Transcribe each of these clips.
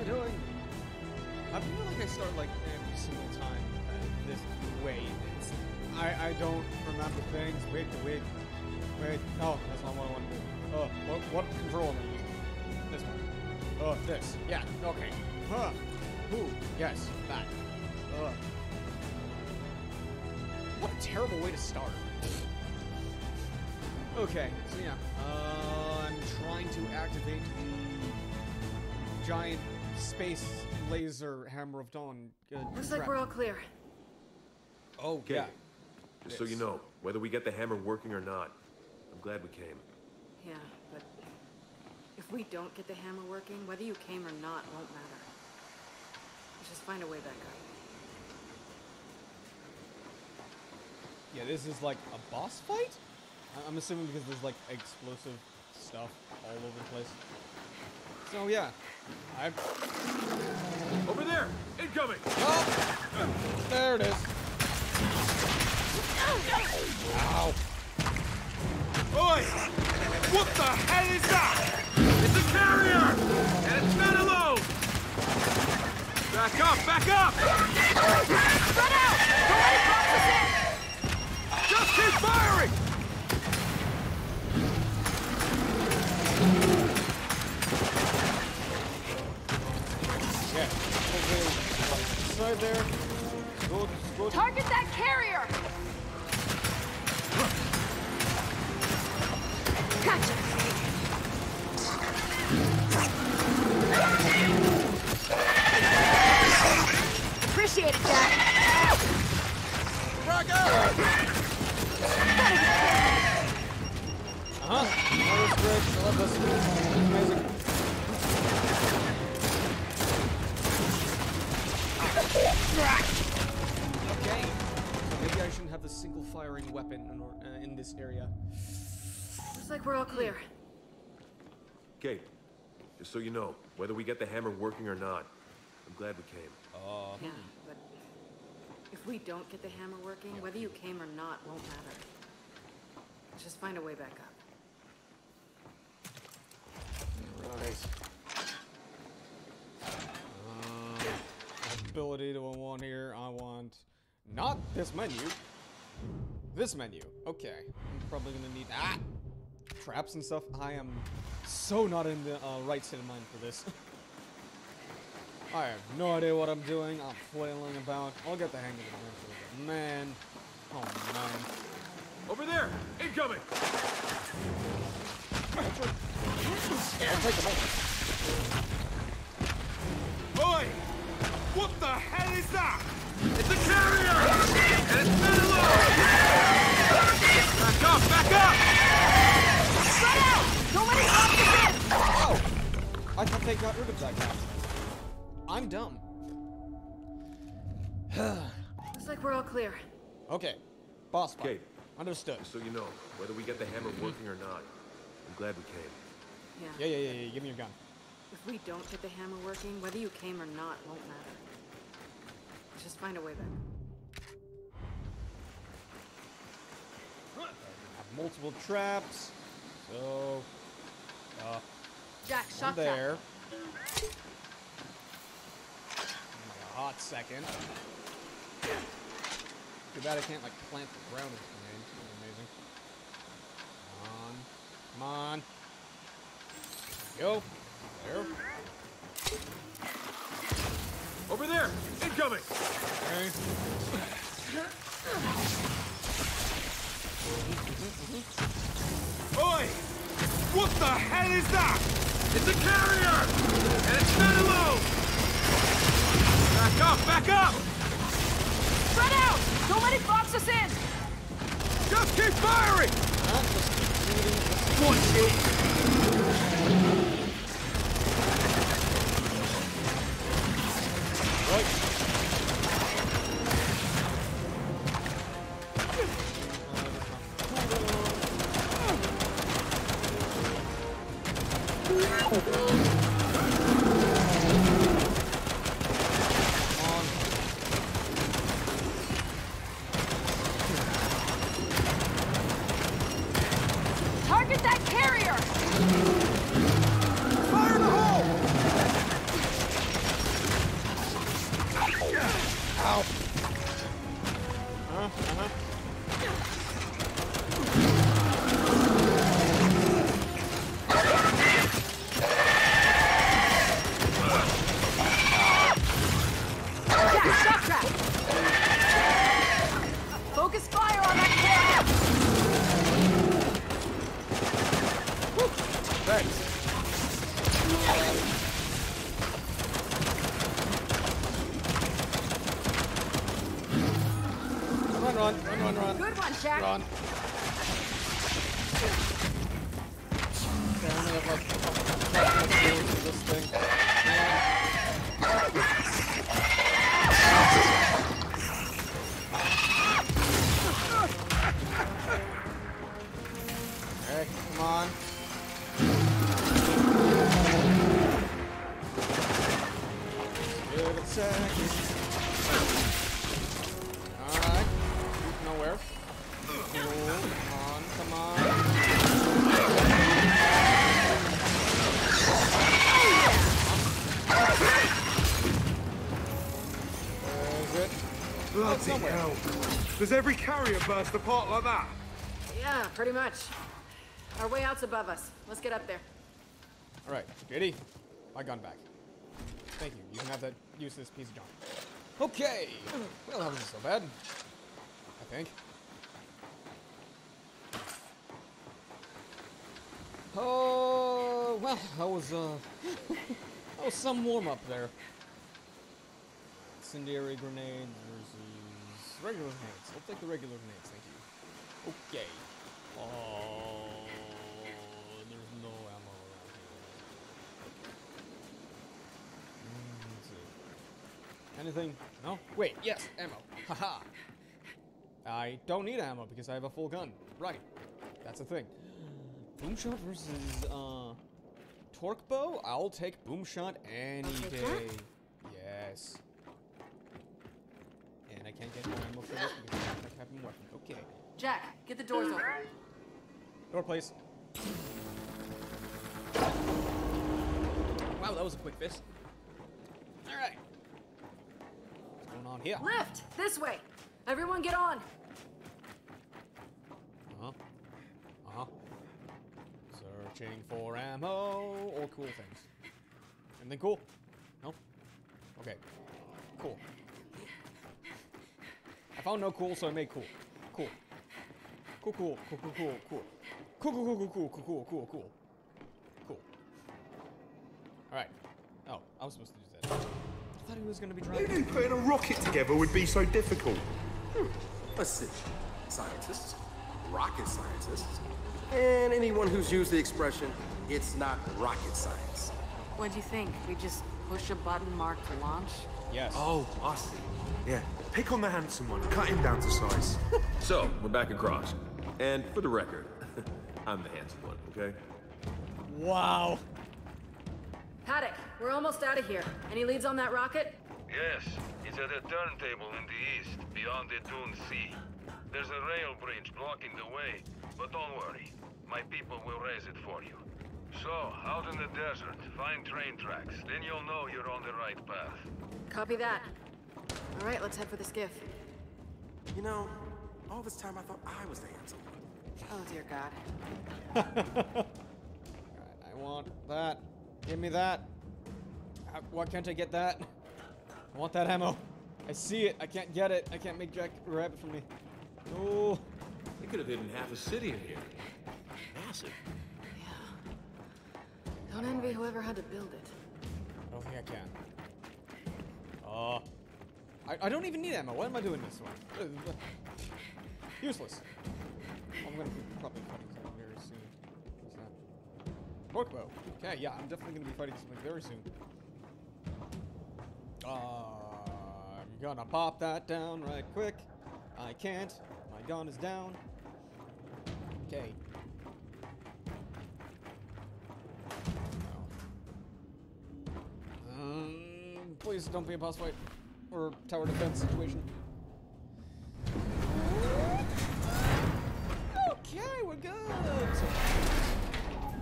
I doing? I feel like I start like every single time uh, this way. It's I I don't remember things. Wait, wait, wait. No, that's not what I want to do. Oh, what what control am I using? This one. Oh, this. Yeah. Okay. Huh. Who? Yes, that. Ugh. What a terrible way to start. Okay, so yeah, uh, I'm trying to activate the giant space laser hammer of dawn. Uh, Looks like we're all clear. Oh Okay. yeah. Just so you know, whether we get the hammer working or not, I'm glad we came. Yeah, but if we don't get the hammer working, whether you came or not won't matter. Let's just find a way back up. Yeah, this is like a boss fight. I'm assuming because there's like explosive stuff all over the place. So yeah, I'm Over there! Incoming! Oh, there it is. Ow. Oi! What the hell is that? It's a carrier! And it's not alone! Back up! Back up! Run out! Don't let it box us in! Just keep firing! There. Target that carrier! Gotcha! This area. Looks like we're all clear. Okay, just so you know, whether we get the hammer working or not, I'm glad we came. Yeah, but if we don't get the hammer working, whether you came or not won't matter. Let's just find a way back up. Right. Uh, ability do I want here? I want not this menu. This menu. Okay. I'm probably gonna need ah traps and stuff. I am so not in the uh, right state of mind for this. I have no idea what I'm doing. I'm flailing about. I'll get the hang of it eventually. Man. Oh man. Over there! Incoming! I'll take. Oi! What the hell is that? It's a carrier! I thought they got rid of that guy. I'm dumb. Looks like we're all clear. Okay. Boss fight. Okay. Understood. Just so you know, whether we get the hammer working or not, I'm glad we came. Yeah. Yeah, yeah, yeah, yeah. Give me your gun. If we don't get the hammer working, whether you came or not won't matter. Just find a way back. Have multiple traps. So, uh, Jack, shot there. Like a hot second. Too bad I can't like plant the ground this grenade. Amazing. Come on. Come on. Go. There. Over there! Incoming! Okay. Oi! What the hell is that? It's a carrier! And it's not alone! Back up! Back up! Run out! Don't let it box us in! Just keep firing! Uh, just keep shooting. Just One shit! Right. Cool. Come on, come on. Where is it? Bloody somewhere. hell. Does every carrier burst apart like that? Yeah, pretty much. Our way out's above us. Let's get up there. Alright, JD, my gun back. Thank you. You can have that useless piece of junk. Okay. Well, that wasn't so bad. I think. Oh, well, that was, uh, that was some warm-up there. Incendiary grenades versus regular grenades. I'll take the regular grenades, thank you. Okay. Oh, there's no ammo around here. Mm, let's see. Anything? No? Wait, yes, ammo. Haha. I don't need ammo because I have a full gun. Right. That's a thing. Boomshot versus uh torque bow? I'll take boomshot any day. that. Yes. And I can't get more ammo for this because I have weapon weapon. Okay. Jack, get the doors open. Door, please. Wow, that was a quick fist. All right. What's going on here? Lift! This way! Everyone get on! searching for ammo or cool things. Anything cool? No? Okay. Cool. I found no cool, so I made cool. Cool. Cool, cool, cool, cool, cool, cool. Cool, cool, cool, cool, cool, cool, cool, cool. Cool. Alright. Oh, I was supposed to do that. I thought he was going to be driving. Who knew putting a rocket together would be so difficult? Hmm. Let's. Scientists? Rocket scientists? And anyone who's used the expression, it's not rocket science. What do you think? We just push a button marked launch? Yes. Oh, I see. Yeah, pick on the handsome one, cut him down to size. So, we're back across. And for the record, I'm the handsome one, okay? Wow. Paddock, we're almost out of here. Any leads on that rocket? Yes, it's at a turntable in the east, beyond the Dune Sea. There's a rail bridge blocking the way, but don't worry. My people will raise it for you. So, out in the desert, find train tracks. Then you'll know you're on the right path. Copy that. All right, let's head for the skiff. You know, all this time I thought I was the handsome one. Oh, dear God. Alright, I want that. Give me that. Why can't I get that? I want that ammo. I see it. I can't get it. I can't make Jack grab it from me. Oh. We could have hidden half a city in here. Massive. Don't envy whoever had to build it. I don't think I can. Uh. I, I don't even need ammo. Why am I doing this one? Useless. I'm gonna be probably fighting something very soon. What's that? Torque bow. Okay, yeah, I'm definitely gonna be fighting something very soon. Uh, I'm gonna pop that down right quick. I can't. My gun is down. Okay. Please don't be a boss fight or tower defense situation. Okay, we're good.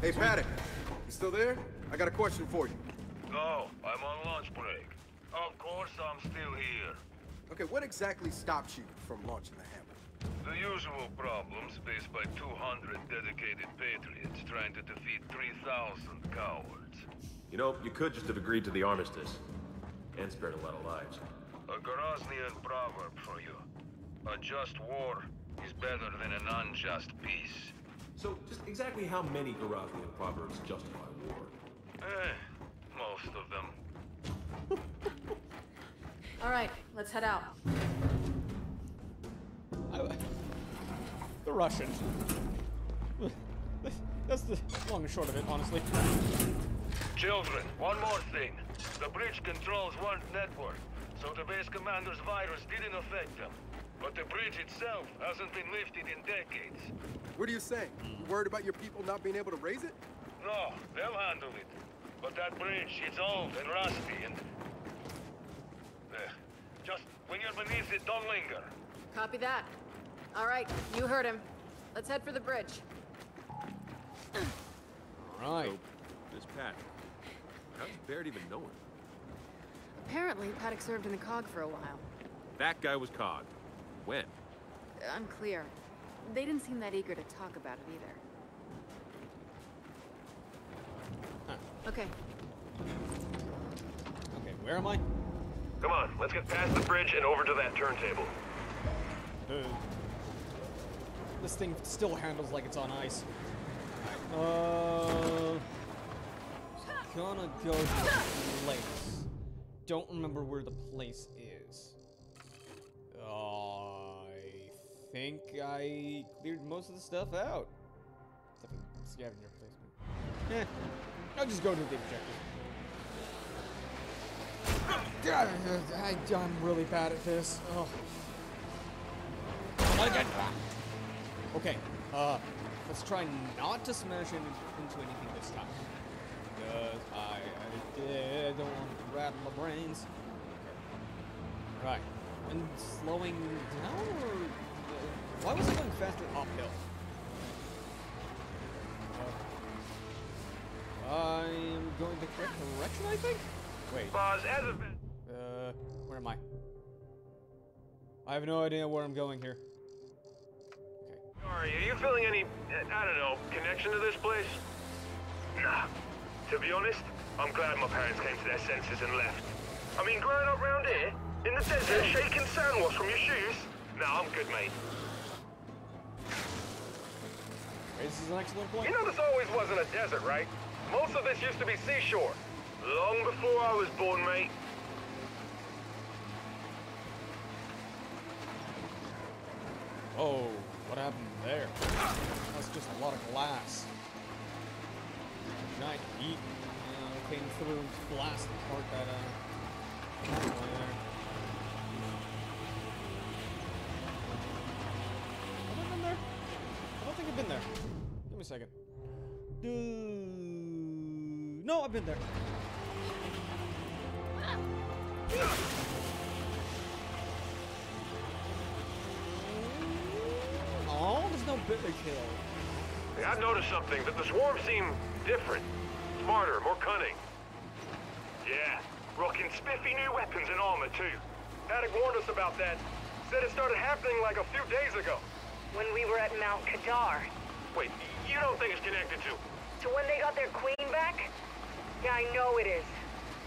Hey, Paddock, you still there? I got a question for you. No, I'm on lunch break. Of course I'm still here. Okay, what exactly stopped you from launching the hammer? The usual problems faced by 200 dedicated patriots trying to defeat 3,000 cowards. You know, you could just have agreed to the armistice. And spared a lot of lives. A Gorasnayan proverb for you. A just war is better than an unjust peace. So, just exactly how many Gorasnayan proverbs justify war? Eh, most of them. All right, let's head out. I, the Russians. That's the long and short of it, honestly. Children, one more thing. The bridge controls one network, so the base commander's virus didn't affect them. But the bridge itself hasn't been lifted in decades. What are you saying? You worried about your people not being able to raise it? No, they'll handle it. But that bridge, it's old and rusty and... Eh, just when you're beneath it, don't linger. Copy that. All right, you heard him. Let's head for the bridge. Alright. This Pat. How's Baird even know him? Apparently, Paddock served in the COG for a while. That guy was Cog. When? Unclear. They didn't seem that eager to talk about it either. Okay, Okay, where am I? Come on, let's get past the bridge and over to that turntable. Uh, this thing still handles like it's on ice. Uh, gonna go to the place. Don't remember where the place is. I think I cleared most of the stuff out. Except for scavenger placement. Eh, I'll just go to the objective. God, I'm really bad at this. Oh. Okay, uh, let's try not to smash in, into anything this time. Because I, I, I don't want to rattle my brains. Okay. Right. And slowing down or... uh, Why was I going faster uphill? Uh, I am going the correct direction, I think? Wait. Boz, as of... Uh, where am I? I have no idea where I'm going here. Okay. Sorry, are you feeling any, I don't know, connection to this place? Nah. To be honest, I'm glad my parents came to their senses and left. I mean, growing up round here, in the desert, shaking sand wash from your shoes? Nah, I'm good, mate. This is an excellent point. You know this always wasn't a desert, right? Most of this used to be seashore. Long before I was born, mate. Oh, what happened there? That's just a lot of glass. Giant heat uh, came through and blasted apart that uh, there. Have I been there? I don't think I've been there. Give me a second. Do... No, I've been there. Oh, there's no Billy kill. I've noticed something, that the swarm seem different. Smarter, more cunning. Yeah, rocking spiffy new weapons and armor, too. Paddock warned us about that. Said it started happening like a few days ago. when we were at Mount Kadar. Wait, you don't think it's connected to... To when they got their queen back? Yeah, I know it is.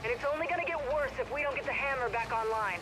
And it's only gonna get worse if we don't get the hammer back online.